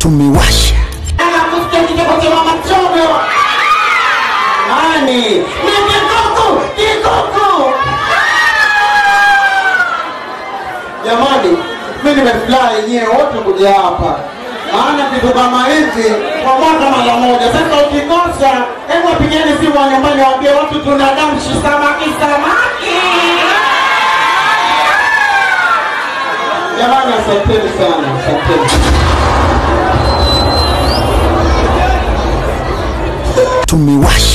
tumewasha. Jamani, mi nimefurahi yenyewe wote kuja hapa. Maana vitu kama hivi kwa mwaka mara moja. Sasa ukikosa, hebu wapigeni simu wa nyumbani waambie watu tuna samaki samaki. Jamani, asanteni sana, asanteni. Tumewasha